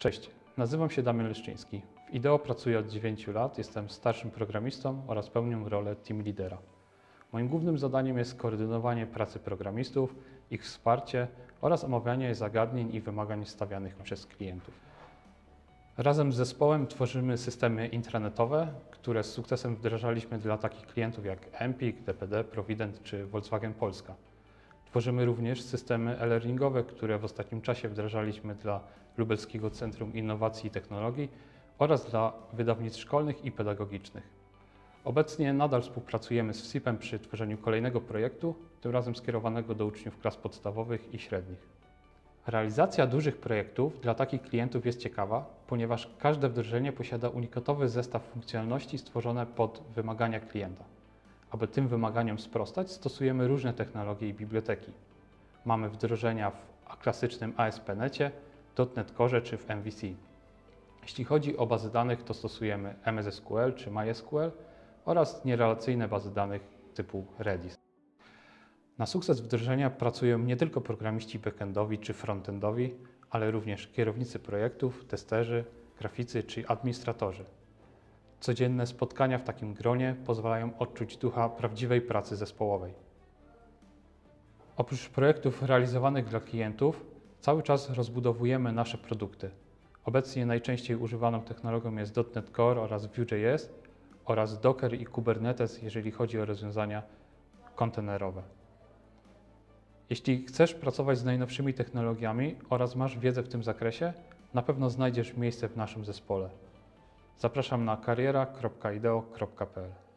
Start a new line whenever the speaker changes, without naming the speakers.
Cześć, nazywam się Damian Leszczyński. W IDEO pracuję od 9 lat, jestem starszym programistą oraz pełnię rolę team leadera. Moim głównym zadaniem jest koordynowanie pracy programistów, ich wsparcie oraz omawianie zagadnień i wymagań stawianych przez klientów. Razem z zespołem tworzymy systemy intranetowe, które z sukcesem wdrażaliśmy dla takich klientów jak Empik, DPD, Provident czy Volkswagen Polska. Tworzymy również systemy e-learningowe, które w ostatnim czasie wdrażaliśmy dla Lubelskiego Centrum Innowacji i Technologii oraz dla wydawnictw szkolnych i pedagogicznych. Obecnie nadal współpracujemy z FSIP-em przy tworzeniu kolejnego projektu, tym razem skierowanego do uczniów klas podstawowych i średnich. Realizacja dużych projektów dla takich klientów jest ciekawa, ponieważ każde wdrożenie posiada unikatowy zestaw funkcjonalności stworzone pod wymagania klienta. Aby tym wymaganiom sprostać, stosujemy różne technologie i biblioteki. Mamy wdrożenia w klasycznym ASP.NETie, .NET Core czy w MVC. Jeśli chodzi o bazy danych, to stosujemy MS SQL czy MySQL oraz nierelacyjne bazy danych typu Redis. Na sukces wdrożenia pracują nie tylko programiści backendowi czy frontendowi, ale również kierownicy projektów, testerzy, graficy czy administratorzy. Codzienne spotkania w takim gronie pozwalają odczuć ducha prawdziwej pracy zespołowej. Oprócz projektów realizowanych dla klientów, cały czas rozbudowujemy nasze produkty. Obecnie najczęściej używaną technologią jest .NET Core oraz Vue.js oraz Docker i Kubernetes, jeżeli chodzi o rozwiązania kontenerowe. Jeśli chcesz pracować z najnowszymi technologiami oraz masz wiedzę w tym zakresie, na pewno znajdziesz miejsce w naszym zespole. Zapraszam na kariera.ideo.pl